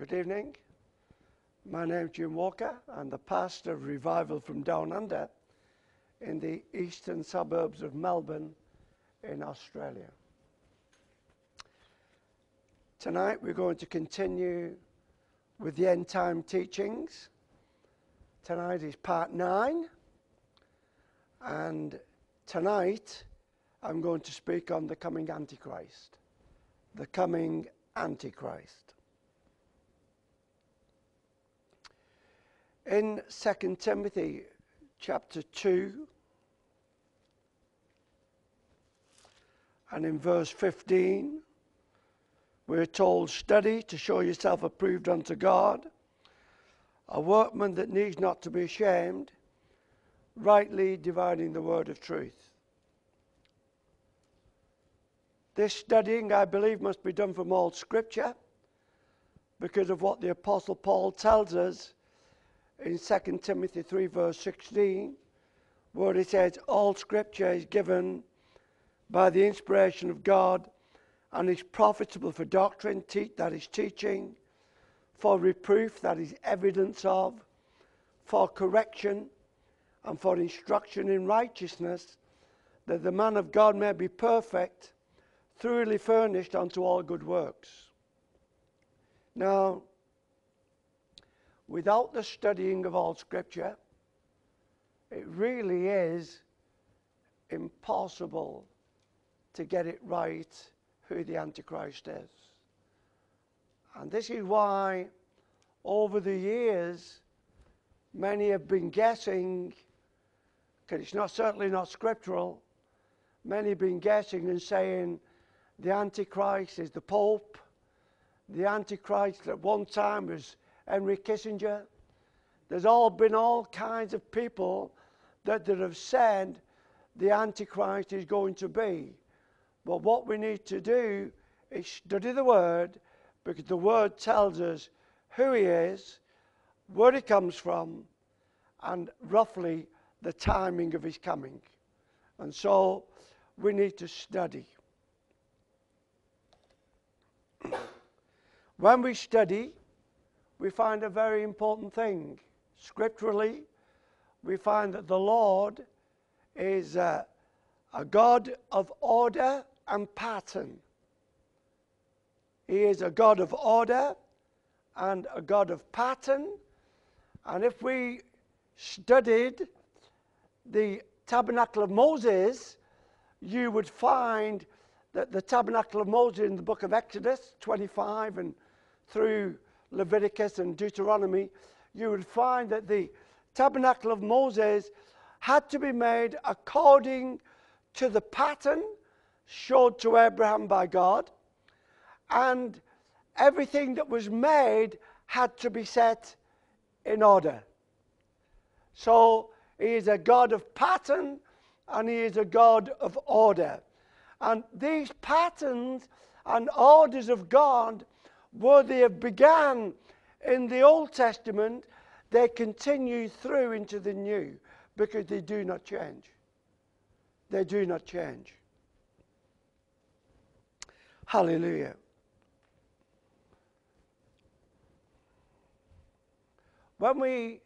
Good evening. My name's Jim Walker. I'm the pastor of Revival from Down Under in the eastern suburbs of Melbourne in Australia. Tonight we're going to continue with the end time teachings. Tonight is part nine, and tonight I'm going to speak on the coming Antichrist. The coming Antichrist. In 2 Timothy chapter 2 and in verse 15, we're told, Study to show yourself approved unto God, a workman that needs not to be ashamed, rightly dividing the word of truth. This studying, I believe, must be done from all Scripture because of what the Apostle Paul tells us in 2 Timothy 3, verse 16, where it says, All scripture is given by the inspiration of God and is profitable for doctrine, te- that is teaching, for reproof, that is evidence of, for correction, and for instruction in righteousness, that the man of God may be perfect, thoroughly furnished unto all good works. Now, without the studying of all Scripture, it really is impossible to get it right who the Antichrist is. And this is why, over the years, many have been guessing, because it's not certainly not scriptural, many have been guessing and saying the Antichrist is the Pope, the Antichrist at one time was Henry Kissinger. There's all been all kinds of people that, that have said the Antichrist is going to be. But what we need to do is study the Word because the Word tells us who He is, where He comes from, and roughly the timing of His coming. And so we need to study. when we study, we find a very important thing. Scripturally, we find that the Lord is a God of order and pattern. He is a God of order and a God of pattern. And if we studied the tabernacle of Moses, you would find that the tabernacle of Moses in the book of Exodus 25 and through Leviticus and Deuteronomy, you would find that the tabernacle of Moses had to be made according to the pattern showed to Abraham by God, and everything that was made had to be set in order. So he is a God of pattern and he is a God of order. And these patterns and orders of God where they have began in the Old Testament, they continue through into the New because they do not change. They do not change. Hallelujah. When we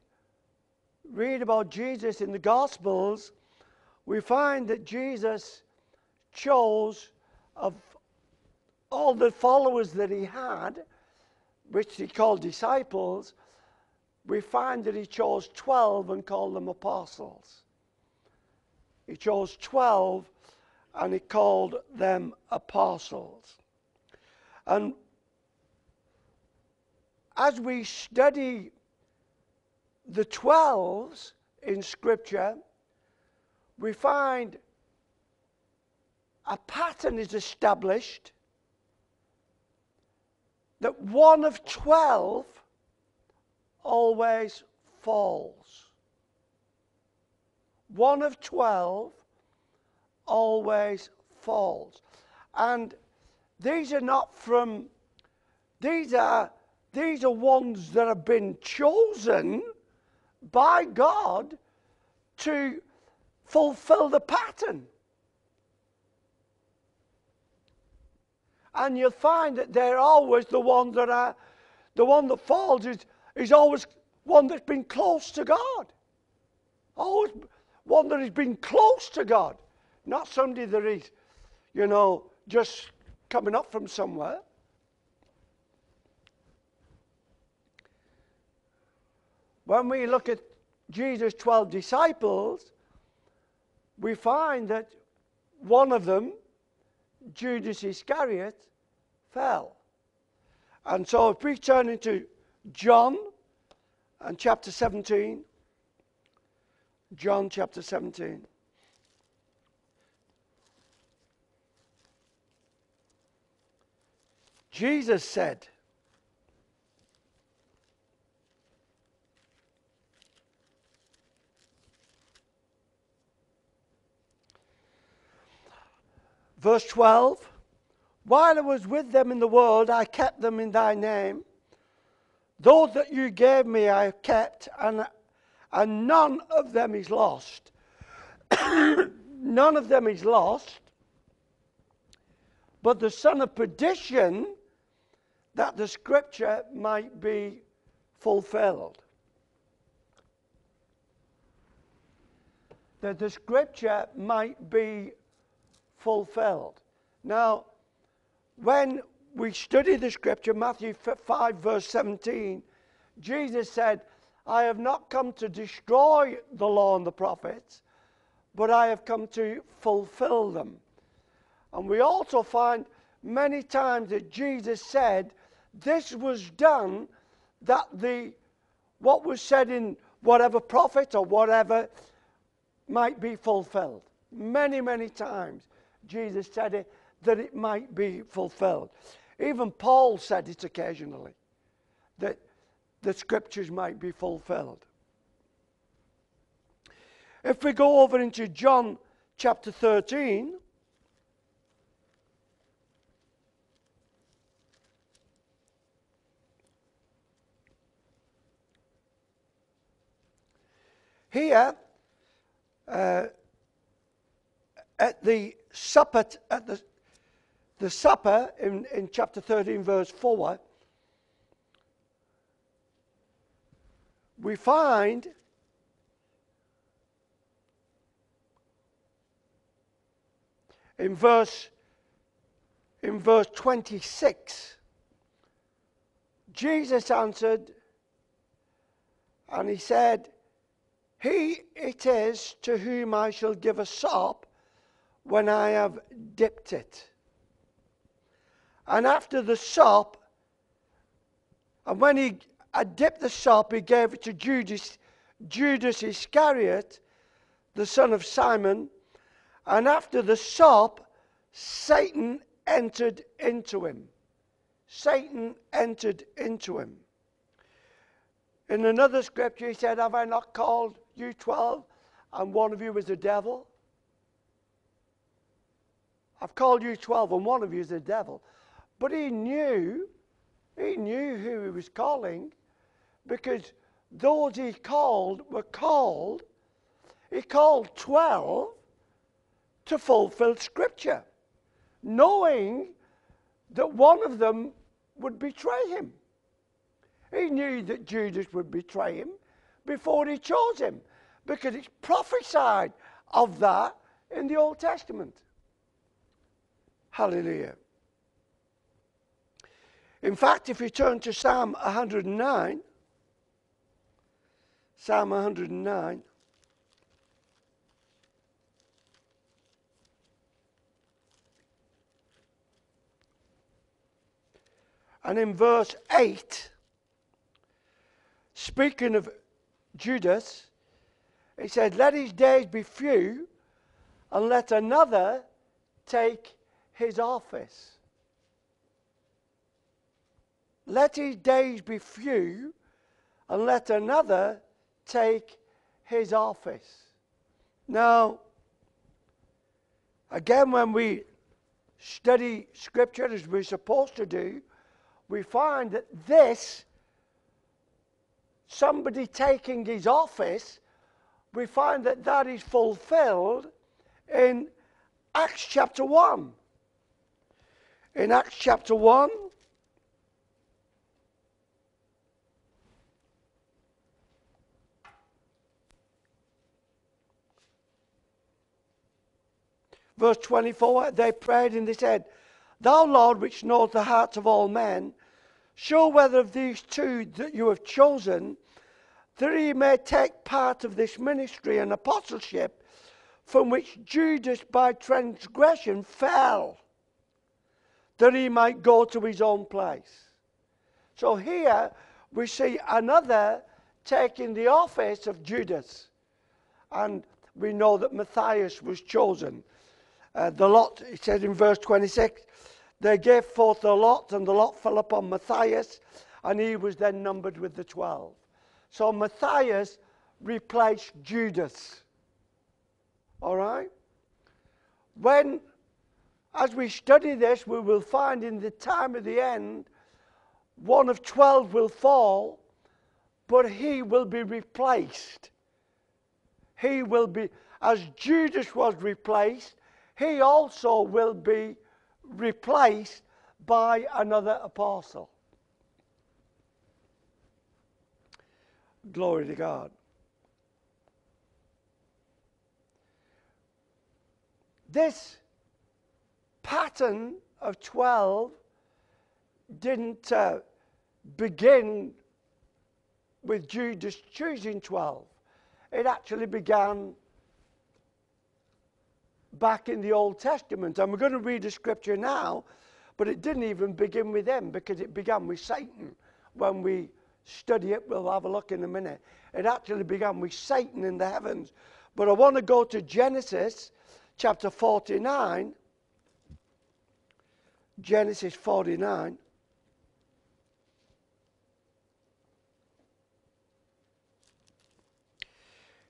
read about Jesus in the Gospels, we find that Jesus chose of all the followers that he had, which he called disciples, we find that he chose 12 and called them apostles. He chose 12 and he called them apostles. And as we study the 12s in Scripture, we find a pattern is established that one of 12 always falls. One of 12 always falls. And these are not from, these are, these are ones that have been chosen by God to fulfill the pattern. And you'll find that they're always the ones that are the one that falls is, is always one that's been close to God. Always one that has been close to God, not somebody that is, you know, just coming up from somewhere. When we look at Jesus' 12 disciples, we find that one of them, Judas Iscariot, fell. And so if we turn into John and chapter 17, John chapter 17. Jesus said, Verse 12 While I was with them in the world, I kept them in thy name. Those that you gave me, I have kept, and, and none of them is lost. none of them is lost, but the son of perdition, that the scripture might be fulfilled. That the scripture might be fulfilled. Now, when we study the scripture, Matthew 5, verse 17, Jesus said, I have not come to destroy the law and the prophets, but I have come to fulfill them. And we also find many times that Jesus said, This was done that the what was said in whatever prophet or whatever might be fulfilled. Many, many times. Jesus said it, that it might be fulfilled. Even Paul said it occasionally, that the scriptures might be fulfilled. If we go over into John chapter 13, here, uh, at the supper, at the, the supper in, in chapter 13, verse 4, we find in verse in verse 26 Jesus answered and he said he it is to whom I shall give a sop when I have dipped it. And after the sop, and when he had dipped the sop, he gave it to Judas, Judas Iscariot, the son of Simon. And after the sop, Satan entered into him. Satan entered into him. In another scripture, he said, Have I not called you twelve, and one of you is a devil? I've called you 12, and one of you is the devil. But he knew, he knew who he was calling because those he called were called. He called 12 to fulfill Scripture, knowing that one of them would betray him. He knew that Judas would betray him before he chose him because it's prophesied of that in the Old Testament. Hallelujah. In fact, if you turn to Psalm 109, Psalm 109, and in verse 8, speaking of Judas, he said, Let his days be few, and let another take his office. Let his days be few, and let another take his office. Now, again, when we study Scripture as we're supposed to do, we find that this, somebody taking his office, we find that that is fulfilled in Acts chapter 1 in Acts chapter 1. Verse 24, they prayed and they said, Thou Lord, which knowest the hearts of all men, show whether of these two that you have chosen, that he may take part of this ministry and apostleship from which Judas by transgression fell that he might go to his own place. So here we see another taking the office of Judas. And we know that Matthias was chosen. Uh, the lot, it says in verse 26, they gave forth the lot, and the lot fell upon Matthias, and he was then numbered with the twelve. So Matthias replaced Judas. All right? When, as we study this, we will find in the time of the end, one of twelve will fall, but he will be replaced. He will be, as Judas was replaced, he also will be replaced by another apostle. Glory to God. This pattern of 12 didn't uh, begin with Judas choosing 12. It actually began back in the Old Testament. And we're going to read a scripture now, but it didn't even begin with them because it began with Satan. When we study it, we'll have a look in a minute. It actually began with Satan in the heavens. But I want to go to Genesis chapter 49. Genesis 49.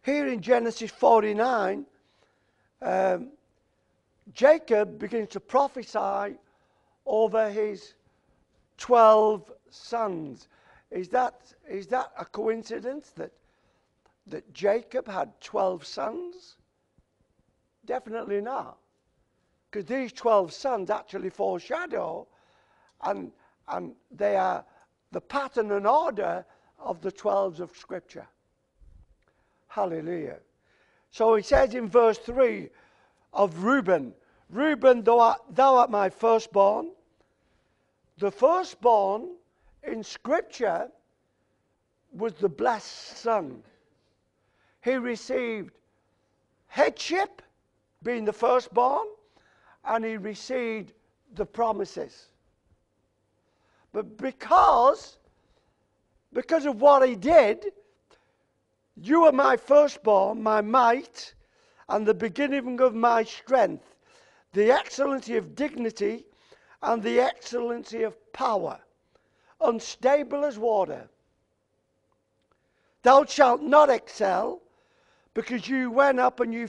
Here in Genesis 49, um, Jacob begins to prophesy over his 12 sons. Is that, is that a coincidence that, that Jacob had 12 sons? Definitely not. Because these 12 sons actually foreshadow and, and they are the pattern and order of the 12s of Scripture. Hallelujah. So he says in verse 3 of Reuben, Reuben, thou art, thou art my firstborn. The firstborn in Scripture was the blessed son. He received headship, being the firstborn, and he received the promises. But because, because of what he did, you are my firstborn, my might, and the beginning of my strength, the excellency of dignity, and the excellency of power, unstable as water. Thou shalt not excel, because you went up and you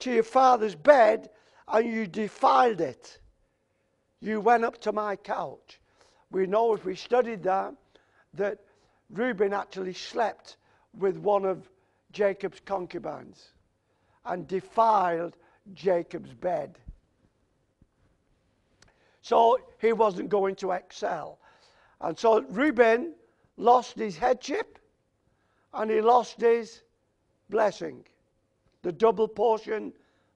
to your father's bed and you defiled it. You went up to my couch. We know if we studied that, that Reuben actually slept with one of Jacob's concubines and defiled Jacob's bed. So he wasn't going to excel. And so Reuben lost his headship and he lost his blessing, the double portion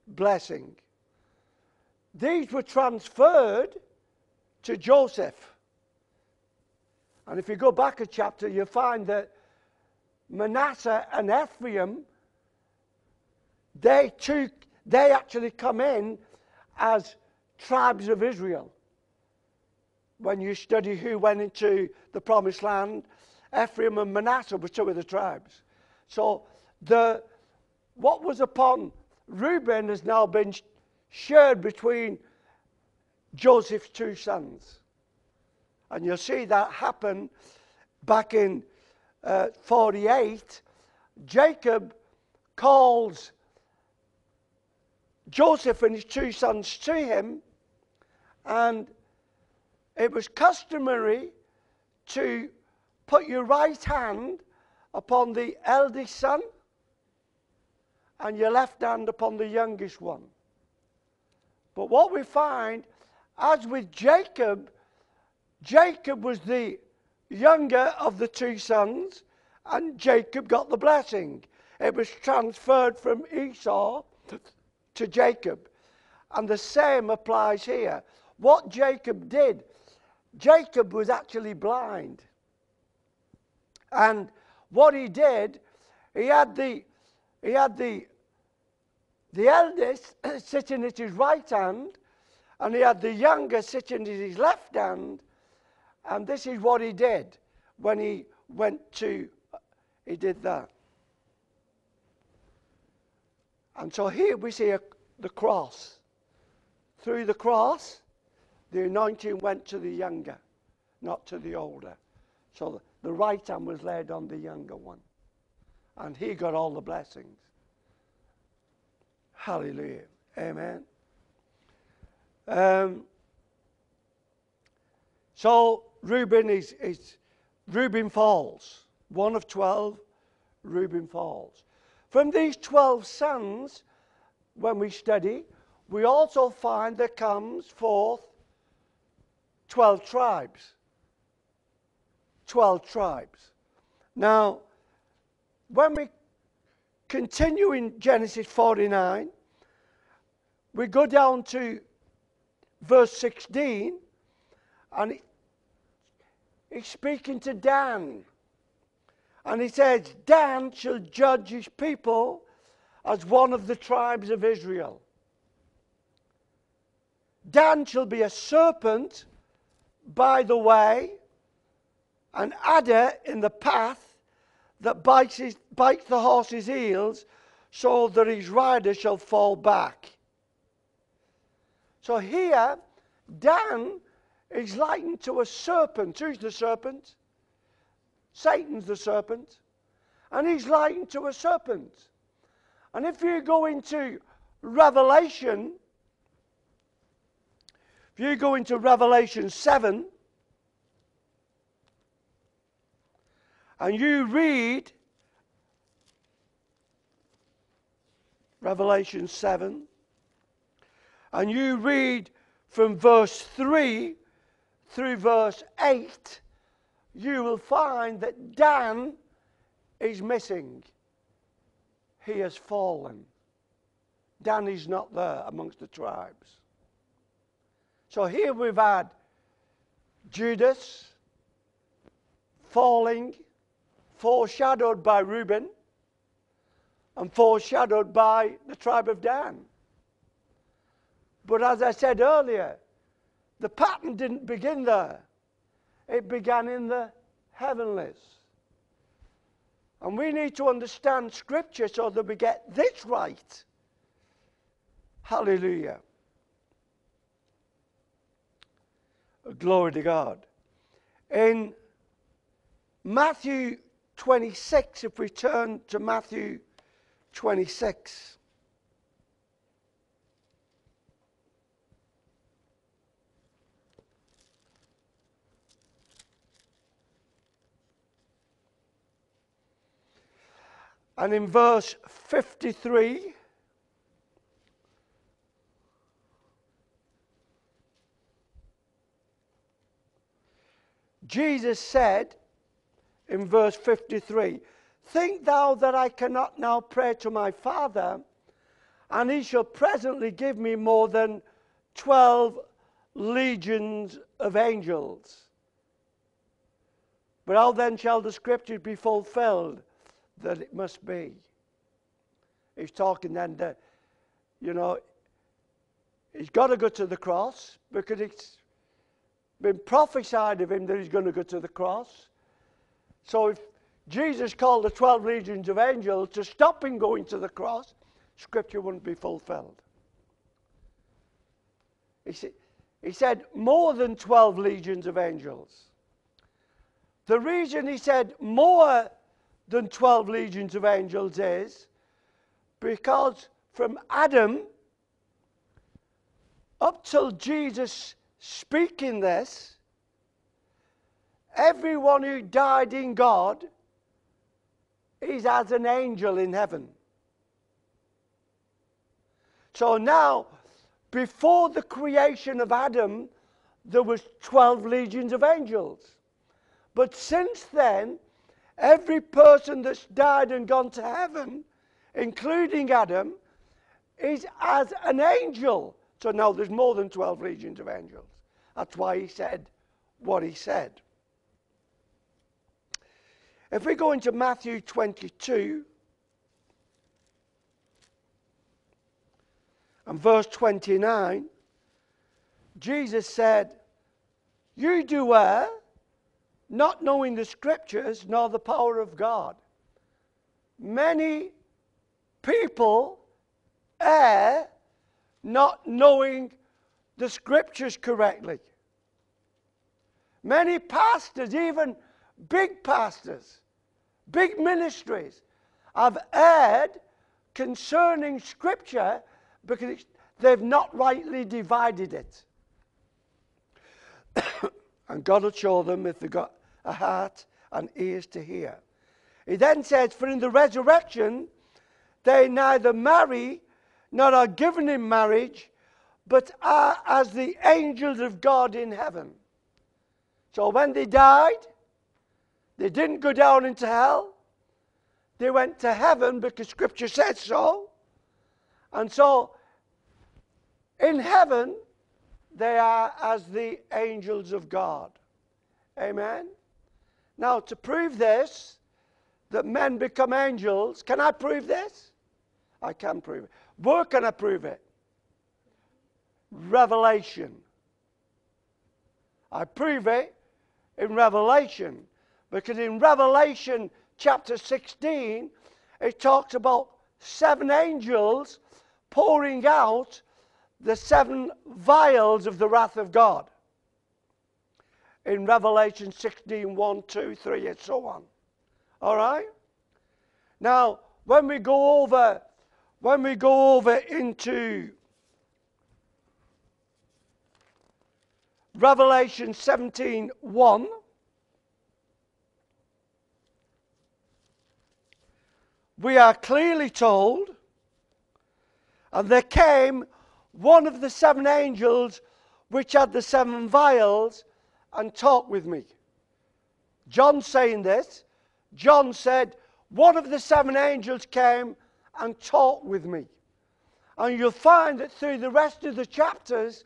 blessing. These were transferred to Joseph. And if you go back a chapter, you find that Manasseh and Ephraim, they took, they actually come in as tribes of Israel. When you study who went into the promised land, Ephraim and Manasseh were two of the tribes. So the what was upon Reuben has now been shared between Joseph's two sons. And you'll see that happen back in uh, 48, Jacob calls Joseph and his two sons to him, and it was customary to put your right hand upon the eldest son and your left hand upon the youngest one. But what we find, as with Jacob, Jacob was the younger of the two sons, and Jacob got the blessing. It was transferred from Esau to Jacob. And the same applies here. What Jacob did, Jacob was actually blind. And what he did, he had the, he had the, the eldest sitting at his right hand, and he had the younger sitting at his left hand. And this is what he did when he went to, he did that. And so here we see a, the cross. Through the cross, the anointing went to the younger, not to the older. So the, the right hand was laid on the younger one. And he got all the blessings. Hallelujah. Amen. Um, so Reuben is, is Reuben falls. One of twelve, Reuben falls. From these 12 sons, when we study, we also find there comes forth 12 tribes. 12 tribes. Now, when we continue in Genesis 49, we go down to verse 16, and he's speaking to Dan. And he says, Dan shall judge his people as one of the tribes of Israel. Dan shall be a serpent by the way, an adder in the path that bites, his, bites the horse's heels, so that his rider shall fall back. So here, Dan is likened to a serpent. Who's the serpent? Satan's the serpent. And he's likened to a serpent. And if you go into Revelation, if you go into Revelation 7, and you read Revelation 7, and you read from verse 3 through verse 8, you will find that Dan is missing. He has fallen. Dan is not there amongst the tribes. So here we've had Judas falling, foreshadowed by Reuben, and foreshadowed by the tribe of Dan. But as I said earlier, the pattern didn't begin there. It began in the heavenlies. And we need to understand Scripture so that we get this right. Hallelujah. Glory to God. In Matthew 26, if we turn to Matthew 26. And in verse 53, Jesus said in verse 53 Think thou that I cannot now pray to my Father, and he shall presently give me more than 12 legions of angels. But how then shall the scriptures be fulfilled? that it must be. He's talking then that, you know, he's got to go to the cross because it's been prophesied of him that he's going to go to the cross. So if Jesus called the 12 legions of angels to stop him going to the cross, scripture wouldn't be fulfilled. He said, he said more than 12 legions of angels. The reason he said more than 12 legions of angels is because from Adam up till Jesus speaking this, everyone who died in God is as an angel in heaven. So now, before the creation of Adam, there was 12 legions of angels. But since then, Every person that's died and gone to heaven, including Adam, is as an angel So now there's more than 12 legions of angels. That's why he said what he said. If we go into Matthew 22 and verse 29, Jesus said, You do err, not knowing the scriptures nor the power of God. Many people err not knowing the scriptures correctly. Many pastors, even big pastors, big ministries, have erred concerning scripture because they've not rightly divided it. and God will show them if they've got a heart and ears to hear. He then says, For in the resurrection, they neither marry nor are given in marriage, but are as the angels of God in heaven. So when they died, they didn't go down into hell. They went to heaven because Scripture said so. And so in heaven, they are as the angels of God. Amen. Now, to prove this, that men become angels, can I prove this? I can prove it. Where can I prove it? Revelation. I prove it in Revelation because in Revelation chapter 16, it talks about seven angels pouring out the seven vials of the wrath of God. In Revelation 16 1, 2, 3, and so on. All right? Now, when we go over, when we go over into Revelation 17 1, we are clearly told, and there came one of the seven angels which had the seven vials and talked with me. John saying this, John said, One of the seven angels came and talked with me. And you'll find that through the rest of the chapters,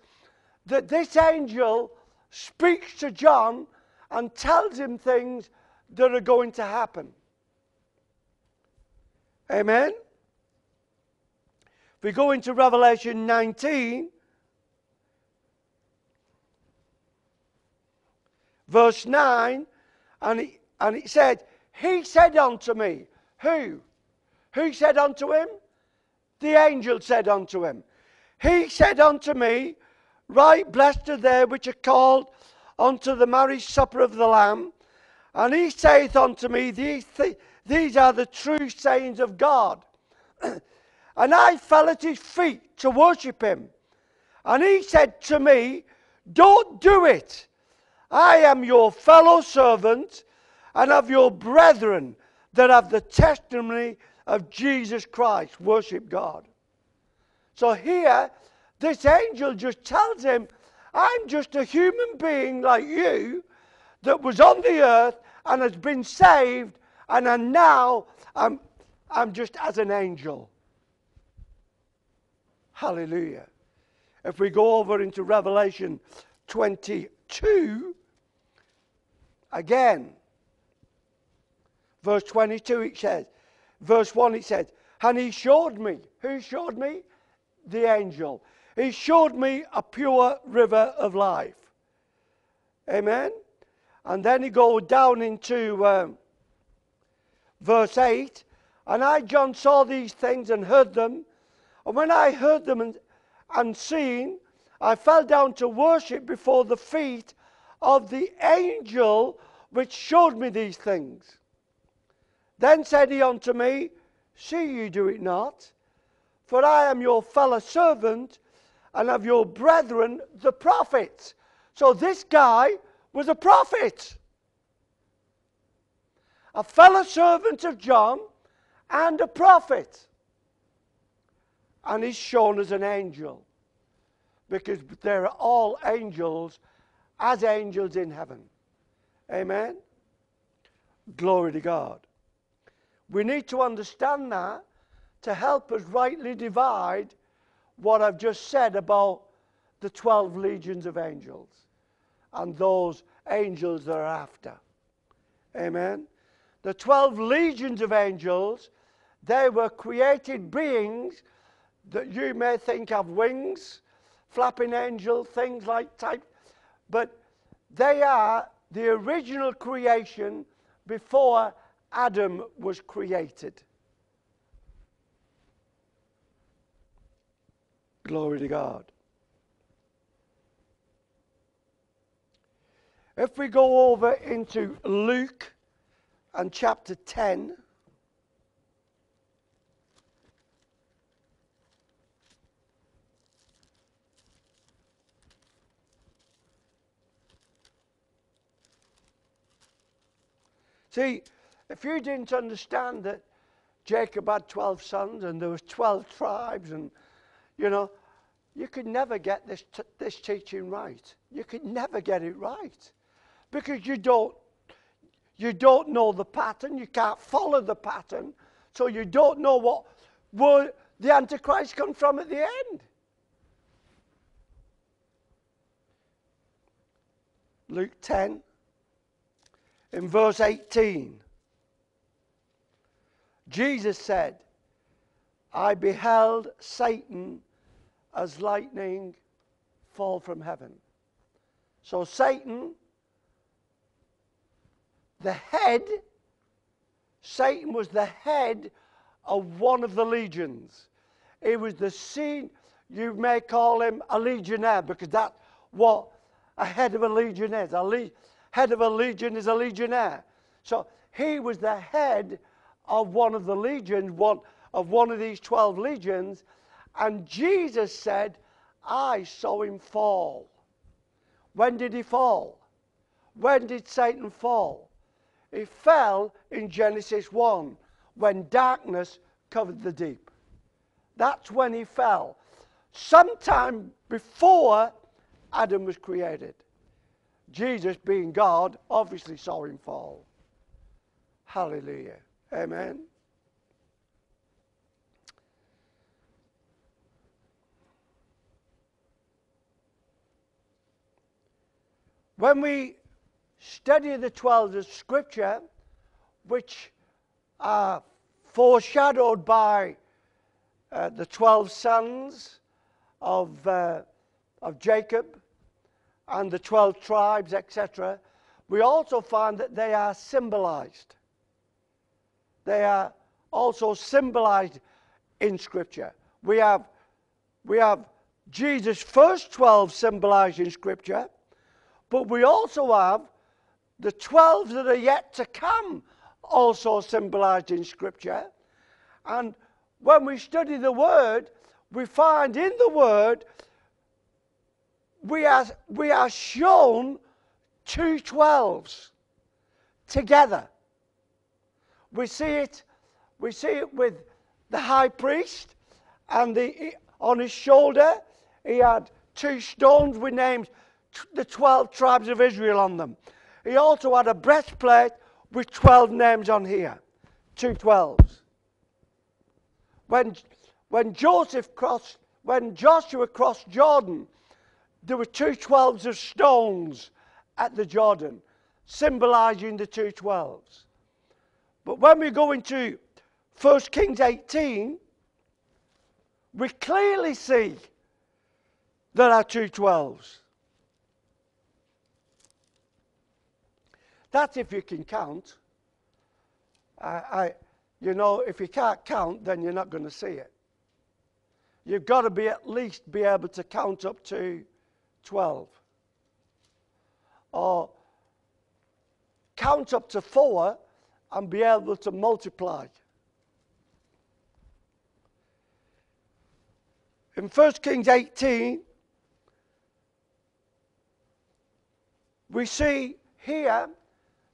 that this angel speaks to John and tells him things that are going to happen. Amen? If we go into Revelation 19, verse 9, and it, and it said, He said unto me, Who? Who said unto him? The angel said unto him, He said unto me, Write blessed are they which are called unto the marriage supper of the Lamb. And he saith unto me, These, th- these are the true sayings of God. and I fell at his feet to worship him. And he said to me, Don't do it. I am your fellow servant and of your brethren that have the testimony of Jesus Christ. Worship God. So here, this angel just tells him, I'm just a human being like you that was on the earth and has been saved, and now I'm, I'm just as an angel. Hallelujah. If we go over into Revelation 22, again, verse 22 it says, verse 1 it says, and he showed me, who showed me? The angel. He showed me a pure river of life. Amen. And then he goes down into um, verse 8. And I, John, saw these things and heard them. And when I heard them and, and seen, I fell down to worship before the feet of the angel which showed me these things. Then said he unto me, See you do it not, for I am your fellow servant and of your brethren the prophets. So this guy was a prophet, a fellow servant of John, and a prophet. And he's shown as an angel because there are all angels as angels in heaven. Amen? Glory to God. We need to understand that to help us rightly divide what I've just said about the 12 legions of angels and those angels that are after. Amen. The 12 legions of angels, they were created beings that you may think have wings, flapping angel, things like type, but they are the original creation before Adam was created. Glory to God. If we go over into Luke and chapter 10. See, if you didn't understand that Jacob had 12 sons and there was 12 tribes and, you know, you could never get this, t- this teaching right. You could never get it right because you don't, you don't know the pattern. You can't follow the pattern. So you don't know what where the Antichrist comes from at the end. Luke 10 in verse 18. Jesus said, I beheld Satan as lightning fall from heaven. So, Satan, the head, Satan was the head of one of the legions. He was the scene, you may call him a legionnaire because that's what a head of a legion is. A le- head of a legion is a legionnaire. So he was the head of one of the legions, one of one of these 12 legions. And Jesus said, I saw him fall. When did he fall? When did Satan fall? He fell in Genesis 1 when darkness covered the deep. That's when he fell. Sometime before Adam was created. Jesus, being God, obviously saw him fall. Hallelujah. Amen. When we study the 12 of Scripture, which are foreshadowed by uh, the 12 sons of, uh, of Jacob, and the 12 tribes, etc., we also find that they are symbolized. They are also symbolized in Scripture. We have, we have Jesus' first 12 symbolized in Scripture, but we also have the 12 that are yet to come also symbolized in Scripture. And when we study the Word, we find in the Word we are, we are shown two twelves together. We see it, we see it with the high priest, and the, on his shoulder he had two stones with names, the 12 tribes of Israel on them. He also had a breastplate with 12 names on here, two twelves. When, when Joseph crossed, when Joshua crossed Jordan, there were two twelves of stones at the Jordan, symbolizing the two twelves. But when we go into 1 Kings 18, we clearly see there are two twelves. That's if you can count. I, I, you know, if you can't count, then you're not going to see it. You've got to be at least be able to count up to 12. Or count up to four and be able to multiply. In 1 Kings 18, we see here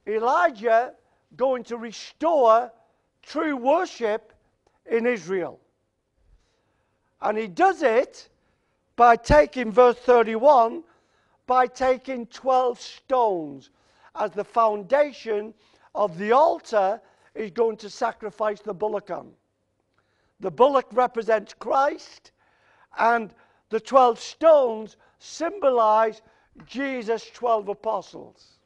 Elijah going to restore true worship in Israel. And he does it by taking, verse 31, by taking 12 stones as the foundation of the altar is going to sacrifice the bullock on. The bullock represents Christ, And the 12 stones symbolize Jesus' 12 apostles.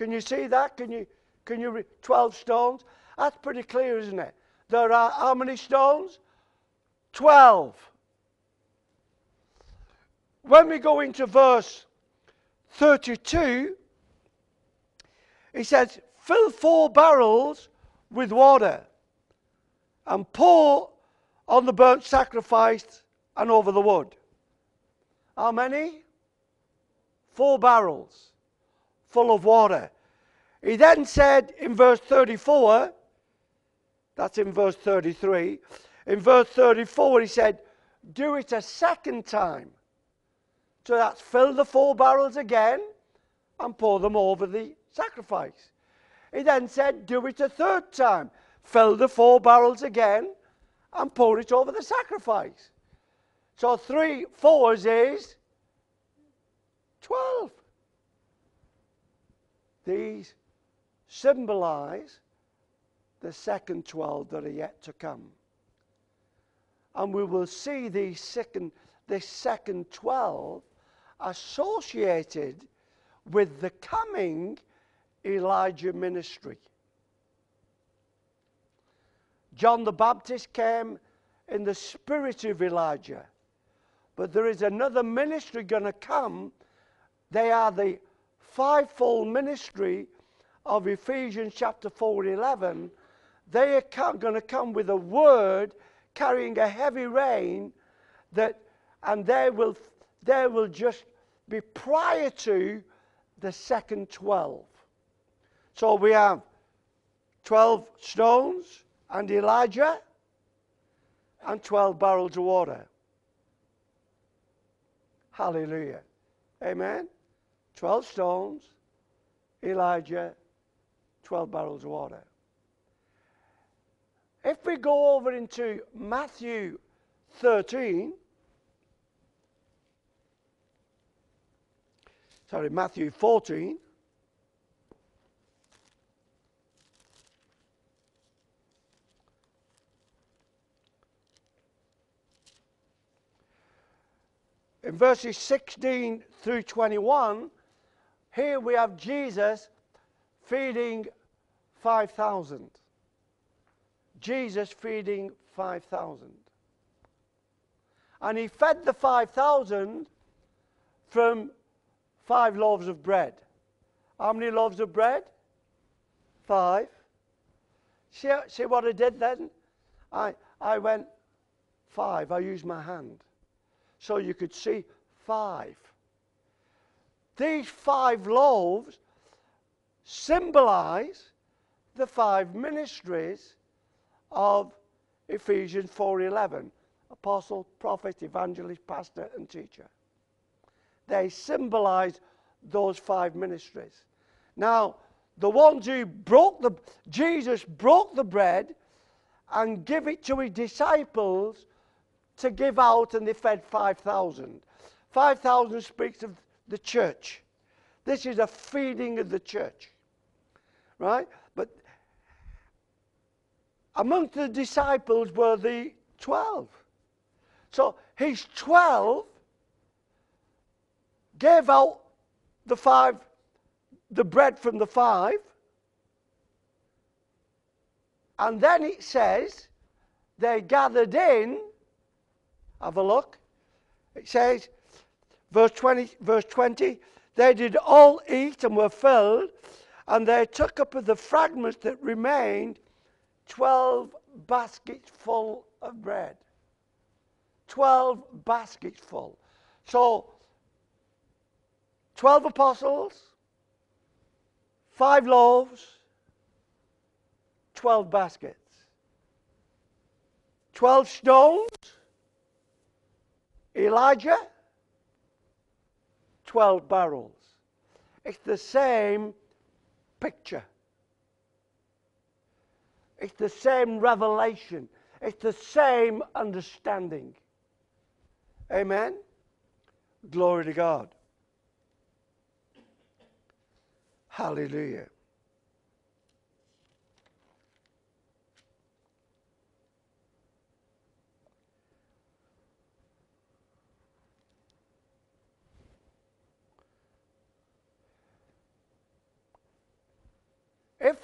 Can you see that? Can you, can you read 12 stones? That's pretty clear, isn't it? There are how many stones? 12. When we go into verse 32, he says, Fill four barrels with water and pour on the burnt sacrifice and over the wood. How many? Four barrels full of water. He then said in verse 34, that's in verse 33. In verse 34, he said, Do it a second time. So that's fill the four barrels again and pour them over the sacrifice. He then said, Do it a third time. Fill the four barrels again and pour it over the sacrifice. So three fours is 12. These symbolize the second 12 that are yet to come. And we will see these second, this second 12 associated with the coming Elijah ministry. John the Baptist came in the spirit of Elijah. But there is another ministry going to come. They are the fivefold ministry of Ephesians chapter 4 11. They are going to come with a word carrying a heavy rain that and they will they will just be prior to the second 12 so we have 12 stones and Elijah and 12 barrels of water. Hallelujah. Amen. 12 stones, Elijah, 12 barrels of water. If we go over into Matthew 13, sorry, Matthew 14. In verses 16 through 21, here we have Jesus feeding 5,000. Jesus feeding 5,000. And he fed the 5,000 from five loaves of bread. How many loaves of bread? Five. See, see what I did then? I, I went five. I used my hand so you could see five. These five loaves symbolize the five ministries of Ephesians 4:11 apostle, prophet, evangelist, pastor and teacher. They symbolize those five ministries. Now, the ones who broke the Jesus broke the bread and gave it to his disciples to give out, and they fed 5,000. 5,000 speaks of the church. This is a feeding of the church. Right? But amongst the disciples were the 12. So his 12 gave out the five, the bread from the five. And then it says they gathered in have a look. It says, verse 20, verse 20, they did all eat and were filled, and they took up of the fragments that remained 12 baskets full of bread. 12 baskets full. So, 12 apostles, 5 loaves, 12 baskets. 12 stones, Elijah, 12 barrels. It's the same picture. It's the same revelation. It's the same understanding. Amen? Glory to God. Hallelujah.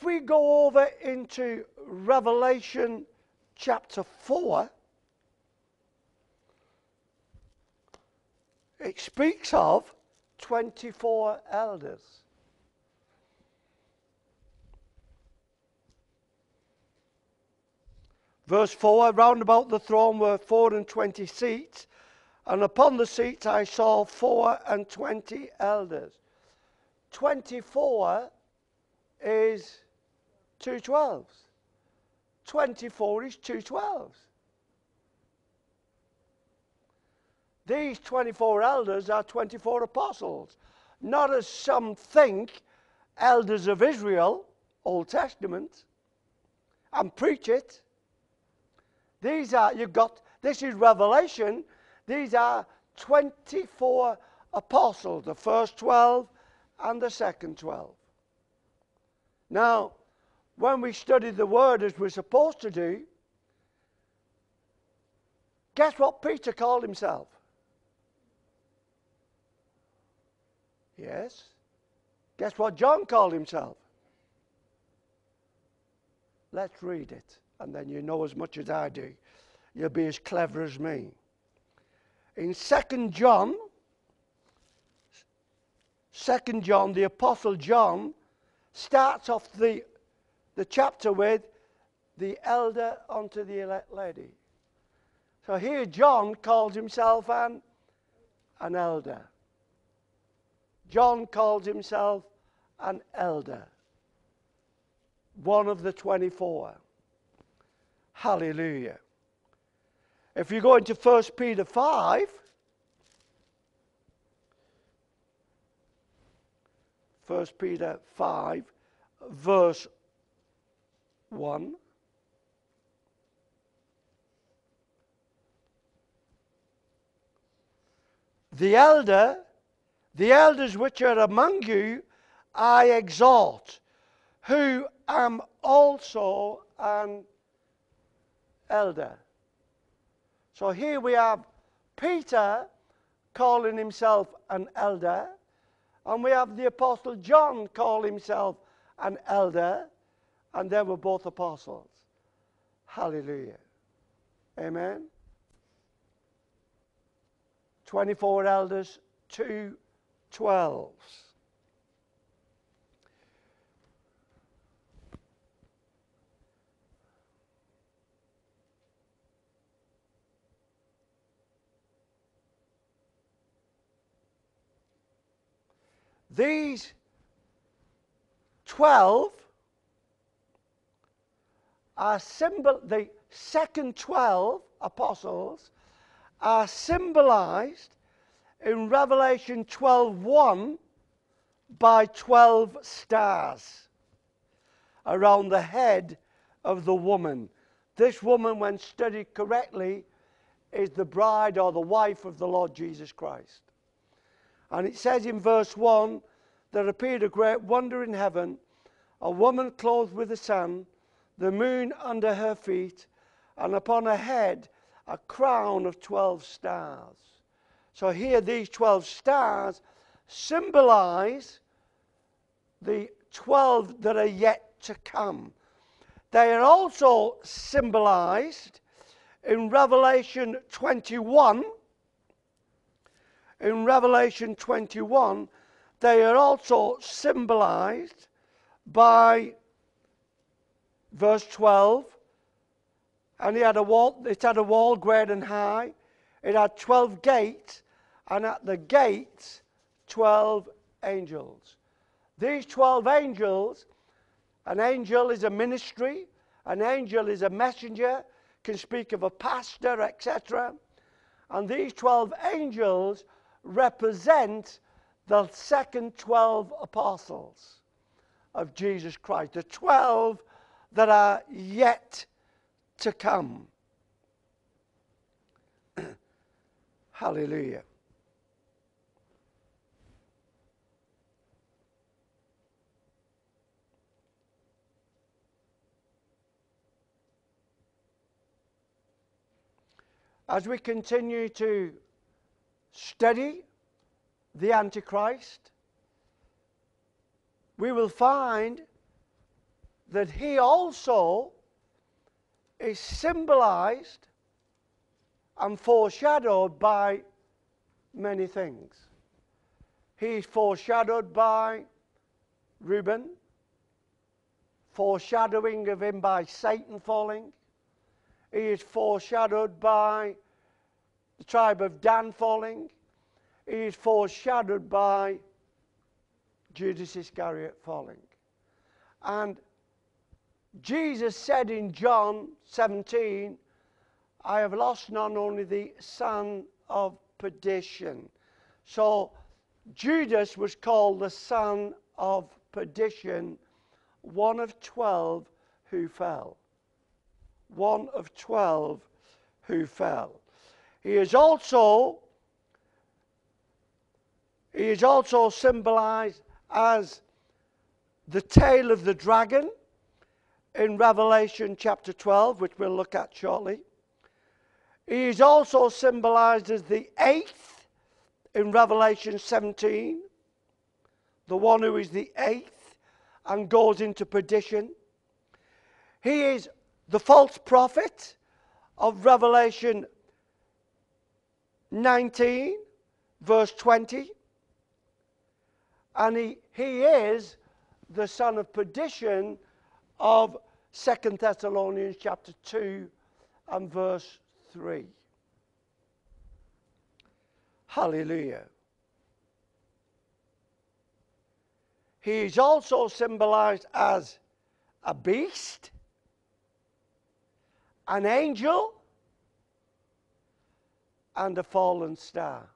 We go over into Revelation chapter 4, it speaks of 24 elders. Verse 4 Round about the throne were four and twenty seats, and upon the seats I saw four and twenty elders. 24 is two twelves. 24 is two twelves. These 24 elders are 24 apostles, not as some think elders of Israel, Old Testament, and preach it. These are, you've got, this is Revelation. These are 24 apostles, the first 12 and the second 12. Now, when we study the Word as we're supposed to do, guess what Peter called himself? Yes. Guess what John called himself? Let's read it, and then you know as much as I do. You'll be as clever as me. In 2 John, 2 John, the Apostle John starts off the, the chapter with the elder unto the elect lady. So here John calls himself an, an elder. John calls himself an elder, one of the 24. Hallelujah. If you go into 1 Peter 5, 1 Peter 5, verse 1. The elder the elders which are among you I exalt, who am also an elder. So here we have Peter calling himself an elder, and we have the Apostle John call himself an elder, and they were both apostles. Hallelujah. Amen. 24 elders, two 12. These 12 are symbol, the second 12 apostles are symbolized in Revelation 12:1 by 12 stars around the head of the woman. This woman, when studied correctly, is the bride or the wife of the Lord Jesus Christ. And it says in verse 1 there appeared a great wonder in heaven, a woman clothed with the sun, the moon under her feet, and upon her head a crown of 12 stars. So here, these 12 stars symbolize the 12 that are yet to come. They are also symbolized in Revelation 21. In Revelation 21, they are also symbolized by verse 12. And he had a wall, it had a wall great and high. It had 12 gates, and at the gates 12 angels. These 12 angels, an angel is a ministry, an angel is a messenger, can speak of a pastor, etc. And these 12 angels represent the second 12 apostles of Jesus Christ, the 12 that are yet to come. Hallelujah. as we continue to study the Antichrist, we will find that he also is symbolized and foreshadowed by many things. He's foreshadowed by Reuben, foreshadowing of him by Satan falling. He is foreshadowed by the tribe of Dan falling. He is foreshadowed by Judas Iscariot falling. And Jesus said in John 17, I have lost not only the son of perdition. So Judas was called the son of perdition, one of 12 who fell. One of 12 who fell. He is also he is also symbolized as the tail of the dragon in Revelation chapter 12, which we'll look at shortly. He is also symbolized as the eighth in Revelation 17, the one who is the eighth and goes into perdition. He is the false prophet of Revelation 19, verse 20. And he, he is the son of perdition of Second Thessalonians chapter 2 and verse 3. Hallelujah. He is also symbolized as a beast, an angel, and a fallen star.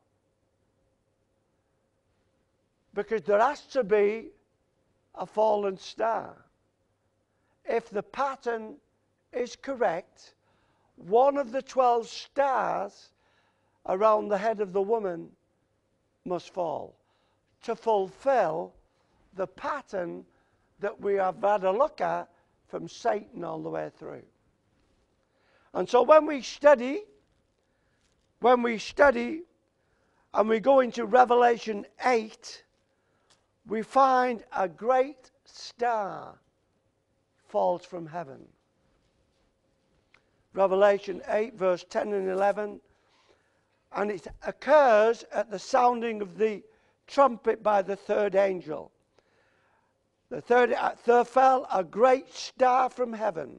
Because there has to be a fallen star. If the pattern is correct, one of the 12 stars around the head of the woman must fall to fulfill the pattern that we have had a look at from Satan all the way through. And so when we study, when we study and we go into Revelation 8, we find a great star falls from heaven. Revelation 8, verse 10 and 11. And it occurs at the sounding of the trumpet by the third angel. The third, there fell a great star from heaven,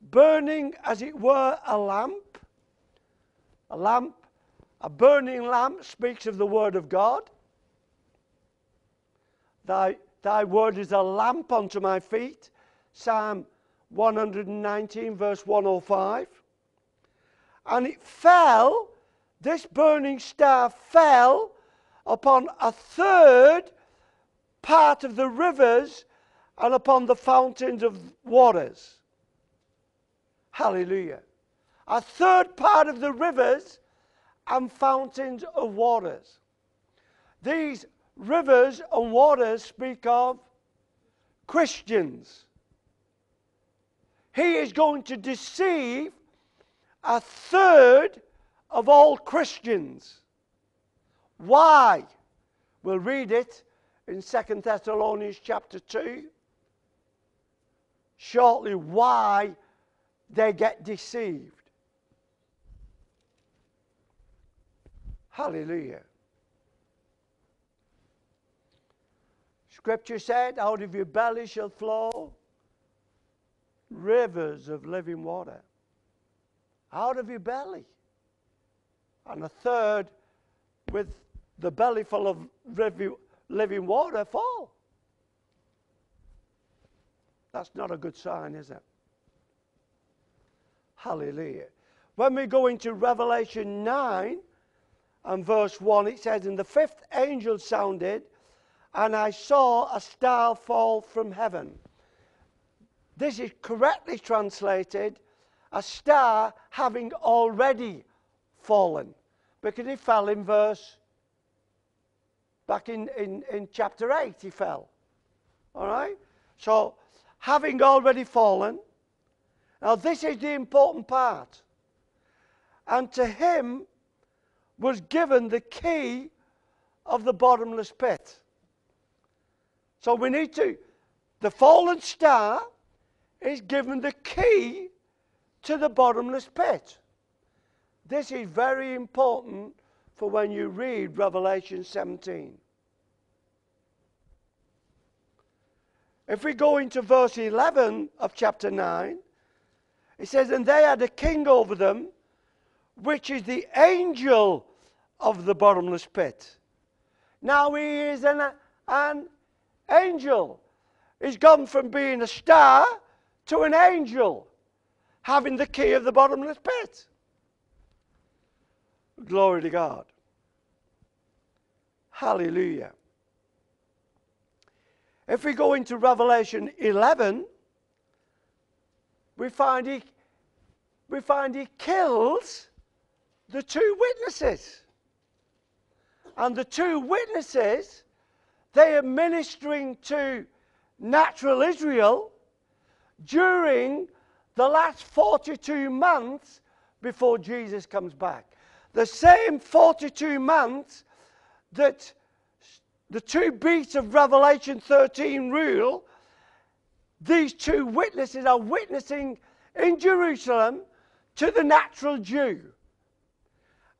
burning as it were a lamp. A lamp, a burning lamp speaks of the word of God. Thy, thy word is a lamp unto my feet. Psalm 119, verse 105. And it fell, this burning star fell upon a third part of the rivers and upon the fountains of waters. Hallelujah. A third part of the rivers and fountains of waters. These rivers and waters speak of Christians. He is going to deceive a third of all Christians. Why? We'll read it in Second Thessalonians chapter 2. Shortly, why they get deceived. Hallelujah. Scripture said, out of your belly shall flow rivers of living water. Out of your belly. And a third with the belly full of living water fall. That's not a good sign, is it? Hallelujah. When we go into Revelation 9 and verse 1, it says, And the fifth angel sounded and I saw a star fall from heaven. This is correctly translated a star having already fallen. Because he fell in verse back in, in, in chapter 8 he fell. All right? So having already fallen now this is the important part. And to him was given the key of the bottomless pit. So we need to the fallen star is given the key to the bottomless pit. This is very important for when you read Revelation 17. If we go into verse 11 of chapter 9, it says, And they had a king over them, which is the angel of the bottomless pit. Now he is an, an angel. He's gone from being a star to an angel, having the key of the bottomless pit. Glory to God. Hallelujah. If we go into Revelation 11, we find he, we find he kills the two witnesses. And the two witnesses, they are ministering to natural Israel during the last 42 months before Jesus comes back. The same 42 months that the two beasts of Revelation 13 rule, these two witnesses are witnessing in Jerusalem to the natural Jew.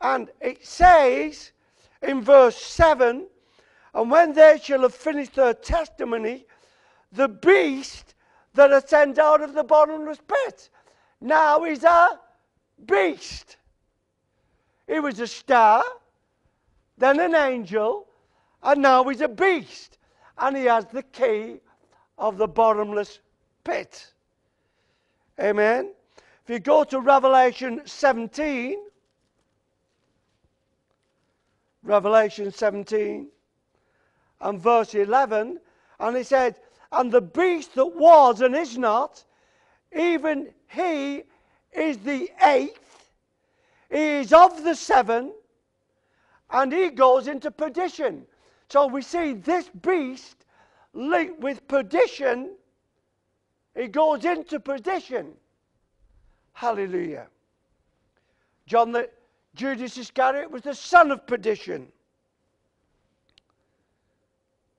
And it says in verse 7 And when they shall have finished their testimony, the beast that ascends out of the bottomless pit now he's a beast. He was a star, then an angel, and now he's a beast. And he has the key of the bottomless pit. Amen. If you go to Revelation 17, Revelation 17 and verse 11, and he said, And the beast that was and is not, even he is the eighth, he is of the seven, and he goes into perdition. So we see this beast linked with perdition, he goes into perdition. Hallelujah. John the Judas Iscariot was the son of perdition.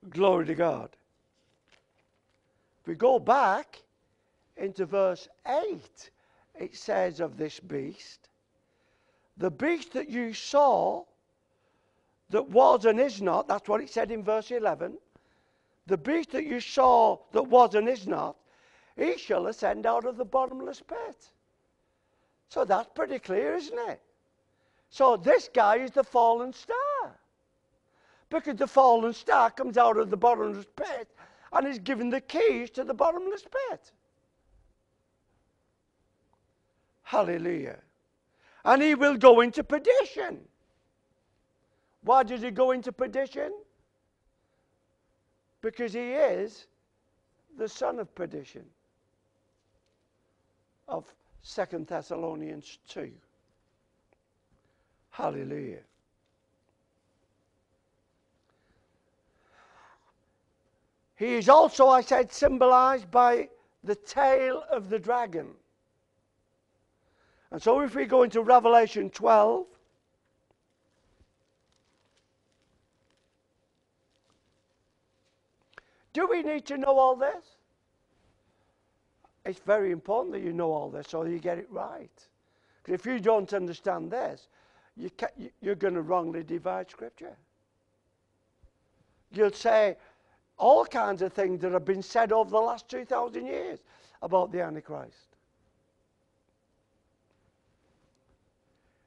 Glory to God. We go back into verse 8, it says of this beast, the beast that you saw that was and is not, that's what it said in verse 11. The beast that you saw that was and is not, he shall ascend out of the bottomless pit. So that's pretty clear, isn't it? So this guy is the fallen star. Because the fallen star comes out of the bottomless pit and is given the keys to the bottomless pit. Hallelujah. And he will go into perdition. Why does he go into perdition? Because he is the son of perdition of Second Thessalonians 2. Hallelujah. He is also, I said, symbolized by the tail of the dragon. And so if we go into Revelation 12, do we need to know all this? It's very important that you know all this so you get it right. Because if you don't understand this, you you're going to wrongly divide Scripture. You'll say all kinds of things that have been said over the last 2,000 years about the Antichrist.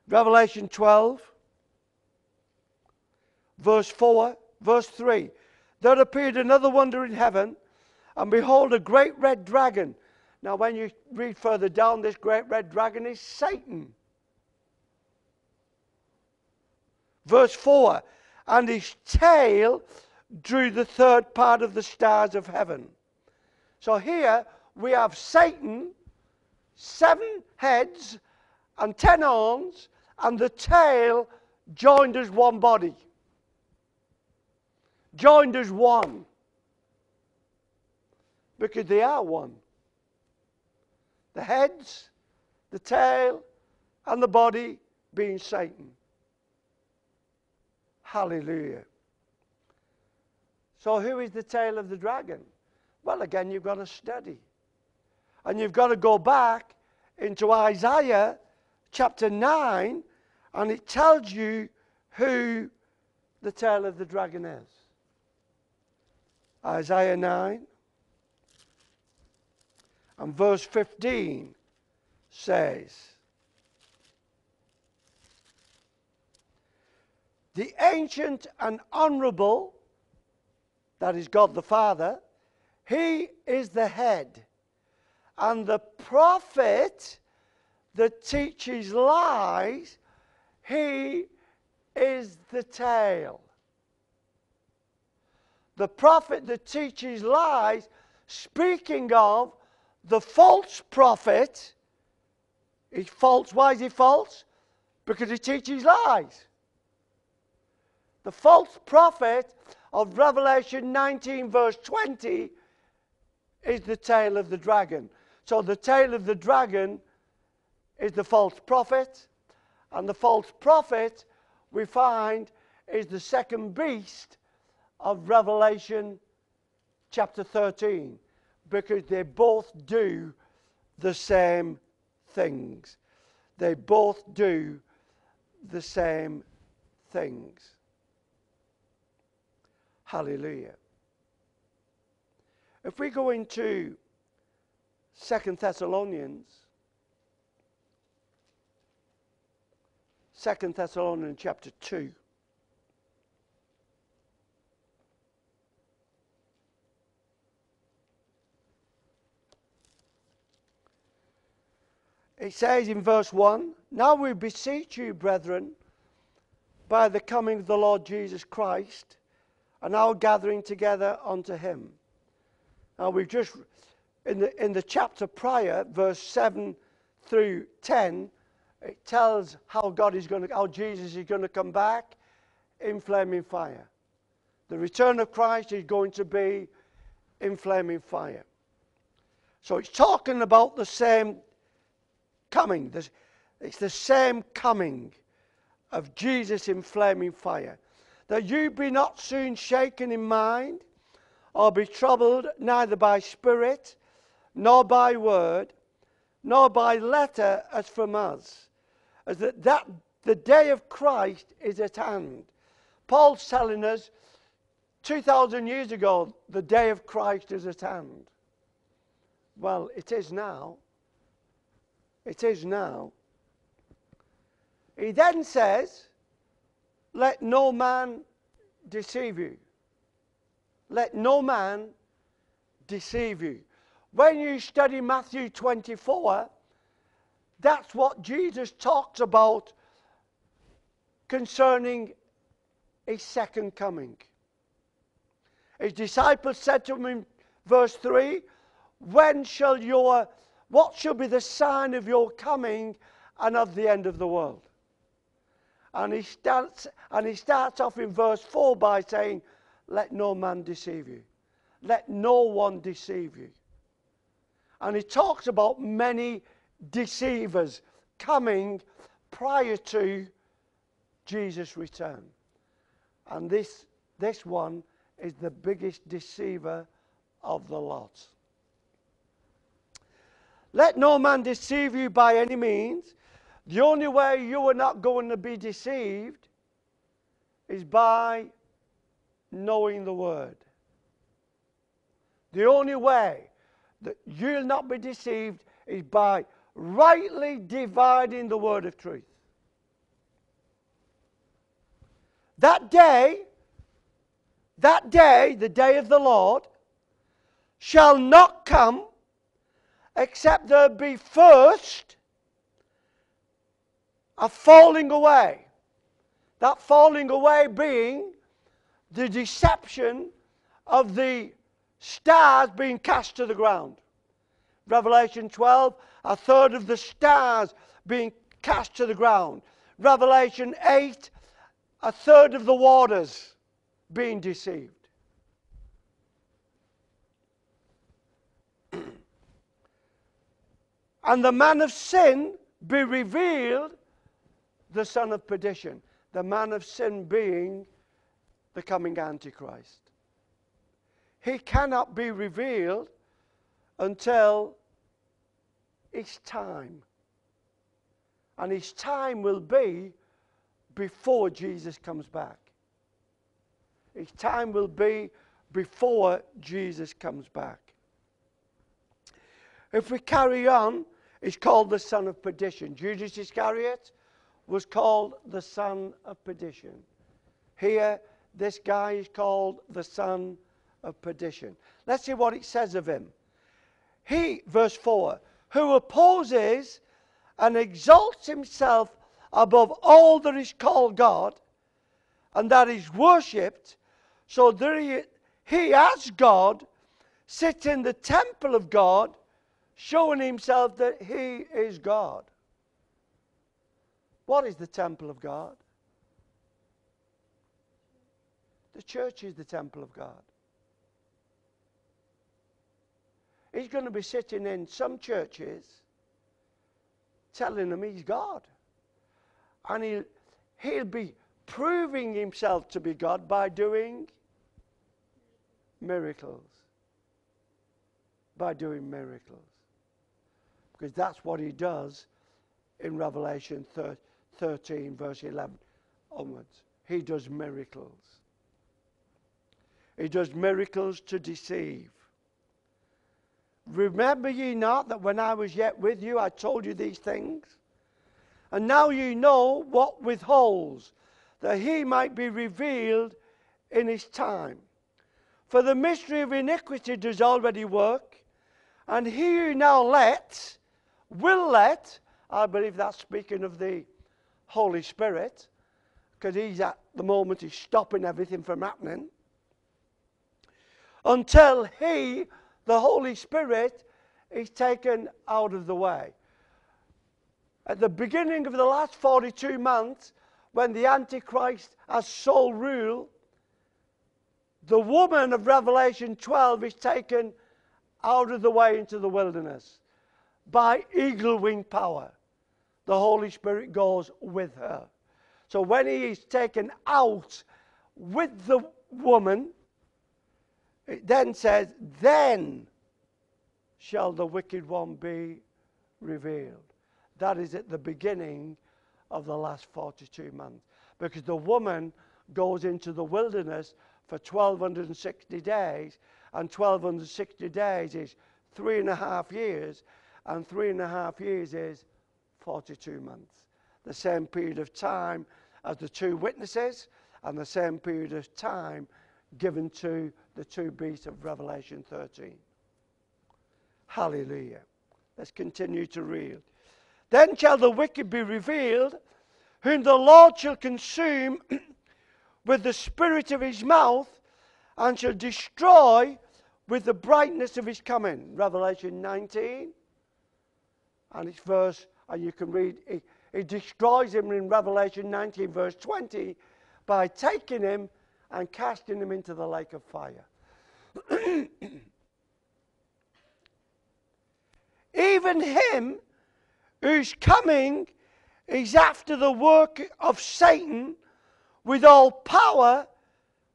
Revelation 12, verse 4, verse 3. There appeared another wonder in heaven, and behold, a great red dragon. Now, when you read further down, this great red dragon is Satan. Verse 4 And his tail drew the third part of the stars of heaven. So here we have Satan, seven heads and ten arms, and the tail joined as one body. Joined as one. Because they are one. The heads, the tail, and the body being Satan. Hallelujah. So, who is the tail of the dragon? Well, again, you've got to study. And you've got to go back into Isaiah chapter 9, and it tells you who the tail of the dragon is. Isaiah 9 and verse 15 says, The ancient and honorable, that is God the Father, he is the head. And the prophet that teaches lies, he is the tail. The prophet that teaches lies, speaking of the false prophet, he's false. Why is he false? Because he teaches lies. The false prophet of Revelation 19, verse 20, is the tail of the dragon. So the tail of the dragon is the false prophet, and the false prophet we find is the second beast of Revelation chapter 13 because they both do the same things. They both do the same things. Hallelujah. If we go into Second Thessalonians, Second Thessalonians chapter 2. It says in verse 1 Now we beseech you, brethren, by the coming of the Lord Jesus Christ, and our gathering together unto him. Now we've just, in the, in the chapter prior, verse 7 through 10, it tells how God is going to, how Jesus is going to come back in flaming fire. The return of Christ is going to be in flaming fire. So it's talking about the same coming. It's the same coming of Jesus in flaming fire. That you be not soon shaken in mind, or be troubled neither by spirit, nor by word, nor by letter as from us. As that, that the day of Christ is at hand. Paul's telling us 2,000 years ago, the day of Christ is at hand. Well, it is now. It is now. He then says, Let no man deceive you. Let no man deceive you. When you study Matthew 24, that's what Jesus talks about concerning a second coming. His disciples said to him in verse 3 When shall your what shall be the sign of your coming and of the end of the world? And he starts, and he starts off in verse 4 by saying, Let no man deceive you. Let no one deceive you. And he talks about many deceivers coming prior to Jesus' return. And this, this one is the biggest deceiver of the lot. Let no man deceive you by any means. The only way you are not going to be deceived is by knowing the word. The only way that you'll not be deceived is by rightly dividing the word of truth. That day, that day, the day of the Lord, shall not come except there be first a falling away. That falling away being the deception of the stars being cast to the ground. Revelation 12, a third of the stars being cast to the ground. Revelation 8, a third of the waters being deceived. and the man of sin be revealed, the son of perdition. The man of sin being the coming Antichrist. he cannot be revealed until it's time. And his time will be before Jesus comes back. His time will be before Jesus comes back. If we carry on, he's called the son of perdition. Judas Iscariot was called the son of perdition. Here, this guy is called the son of perdition. Let's see what it says of him. He, verse 4, who opposes and exalts himself above all that is called God and that is worshipped, so that he, he as God sits in the temple of God, showing himself that he is God. What is the temple of God? The church is the temple of God. He's going to be sitting in some churches telling them he's God. And he'll, he'll be proving himself to be God by doing miracles. By doing miracles. Because that's what he does in Revelation 13, verse 11 onwards. He does miracles. He does miracles to deceive. Remember ye not that when I was yet with you, I told you these things? And now ye know what withholds, that he might be revealed in his time. For the mystery of iniquity does already work, and he who now lets, will let, I believe that's speaking of the Holy Spirit, because he's at the moment he's stopping everything from happening, until he the Holy Spirit is taken out of the way. At the beginning of the last 42 months, when the Antichrist has sole rule, the woman of Revelation 12 is taken out of the way into the wilderness by eagle wing power. The Holy Spirit goes with her. So when he is taken out with the woman, it then says, Then shall the wicked one be revealed. That is at the beginning of the last 42 months. Because the woman goes into the wilderness for 1260 days, and 1260 days is three and a half years, and three and a half years is 42 months. The same period of time as the two witnesses, and the same period of time given to the two beasts of Revelation 13. Hallelujah. Let's continue to read. Then shall the wicked be revealed, whom the Lord shall consume with the spirit of his mouth, and shall destroy with the brightness of his coming. Revelation 19. And it's verse, and you can read, he, he destroys him in Revelation 19, verse 20, by taking him and casting him into the lake of fire. Even him whose coming is after the work of Satan with all power,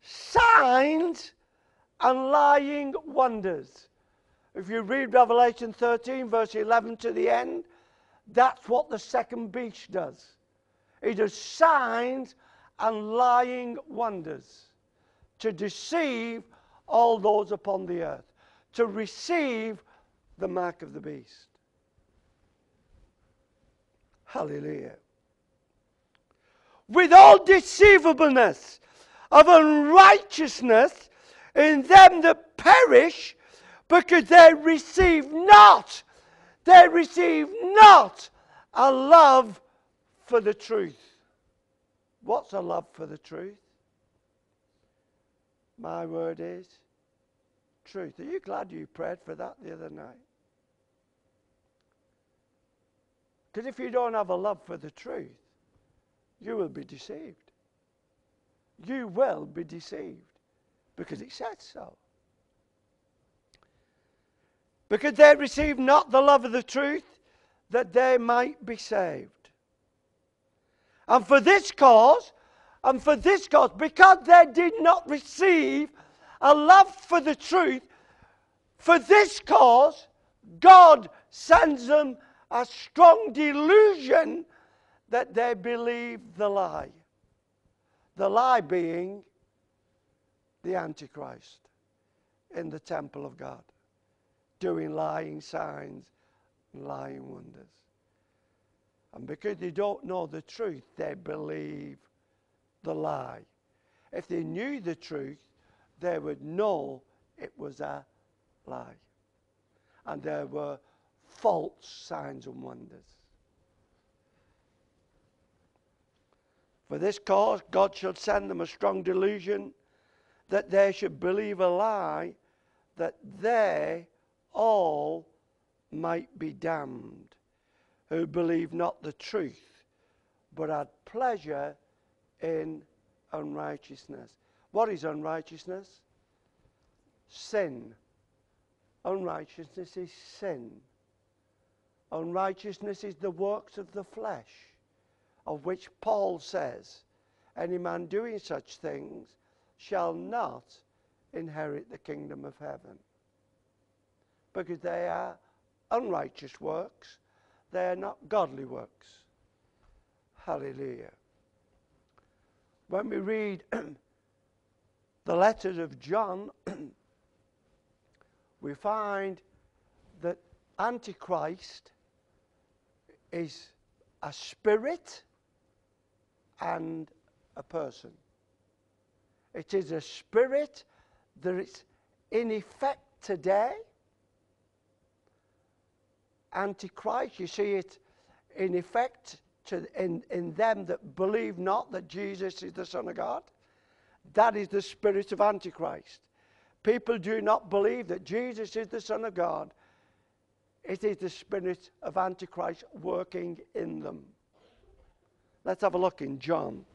signs, and lying wonders. If you read Revelation 13, verse 11 to the end, that's what the second beast does. It does signs and lying wonders to deceive all those upon the earth, to receive the mark of the beast. Hallelujah. With all deceivableness of unrighteousness in them that perish, because they receive not, they receive not a love for the truth. What's a love for the truth? My word is truth. Are you glad you prayed for that the other night? Because if you don't have a love for the truth, you will be deceived. You will be deceived because it says so. Because they received not the love of the truth that they might be saved. And for this cause, and for this cause, because they did not receive a love for the truth. For this cause, God sends them a strong delusion that they believe the lie. The lie being the Antichrist in the temple of God, doing lying signs and lying wonders. And because they don't know the truth, they believe the lie. If they knew the truth, they would know it was a lie. And there were false signs and wonders. For this cause, God shall send them a strong delusion that they should believe a lie, that they all might be damned, who believe not the truth, but had pleasure in unrighteousness. What is unrighteousness? Sin. Unrighteousness is sin. Unrighteousness is the works of the flesh, of which Paul says, Any man doing such things shall not inherit the kingdom of heaven. Because they are unrighteous works, they are not godly works. Hallelujah. When we read the letters of John, we find that Antichrist is a spirit and a person. It is a spirit that is in effect today. Antichrist, you see it in effect to, in, in them that believe not that Jesus is the Son of God. That is the spirit of Antichrist. People do not believe that Jesus is the Son of God. It is the spirit of Antichrist working in them. Let's have a look in John.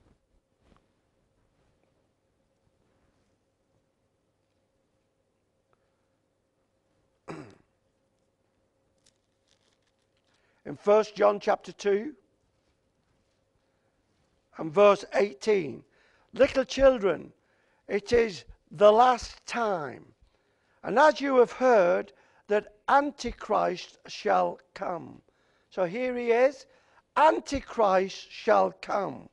In 1 John chapter 2 and verse 18. Little children, it is the last time. And as you have heard, that Antichrist shall come. So here he is Antichrist shall come.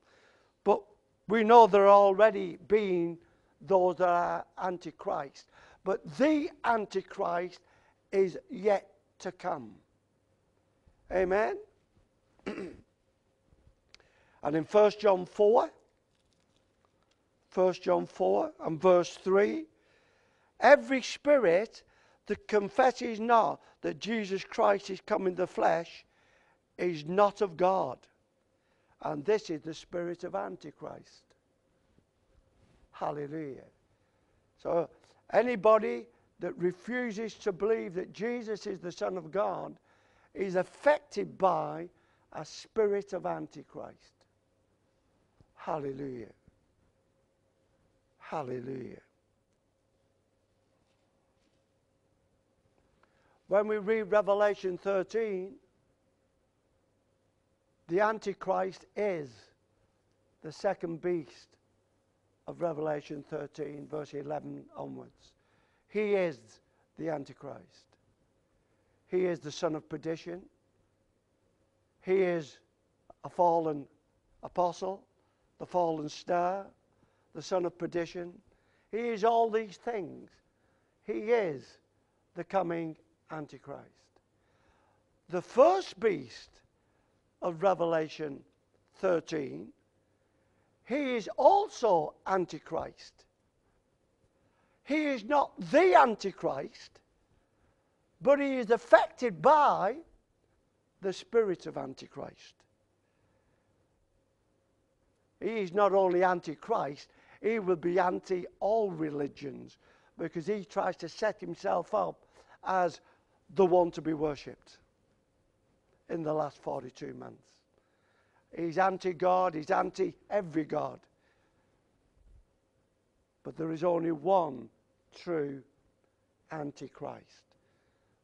But we know there are already been those that are Antichrist. But the Antichrist is yet to come. Amen? and in 1 John 4, 1 John 4 and verse 3, every spirit that confesses not that Jesus Christ is come in the flesh is not of God. And this is the spirit of Antichrist. Hallelujah. So, anybody that refuses to believe that Jesus is the Son of God is affected by a spirit of Antichrist. Hallelujah. Hallelujah. When we read Revelation 13, the Antichrist is the second beast of Revelation 13, verse 11 onwards. He is the Antichrist. He is the son of perdition. He is a fallen apostle, the fallen star, the son of perdition. He is all these things. He is the coming Antichrist. The first beast of Revelation 13, he is also Antichrist. He is not the Antichrist, but he is affected by the spirit of Antichrist. He is not only Antichrist, he will be anti all religions because he tries to set himself up as the one to be worshipped in the last 42 months. He's anti God, he's anti every God. But there is only one true Antichrist.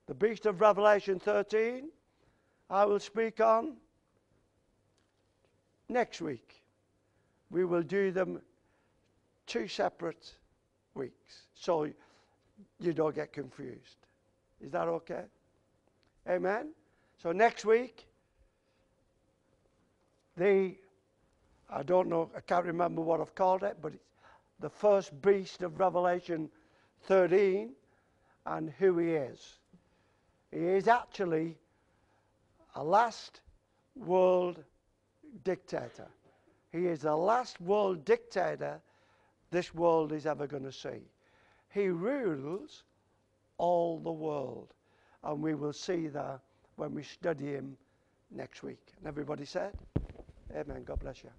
The beast of Revelation 13, I will speak on next week. We will do them two separate weeks so you don't get confused. Is that okay? Amen? So next week, the, I don't know, I can't remember what I've called it, but it's the first beast of Revelation 13 and who he is. He is actually a last world dictator. He is the last world dictator this world is ever going to see. He rules all the world. And we will see that when we study him next week. And everybody said, Amen. God bless you.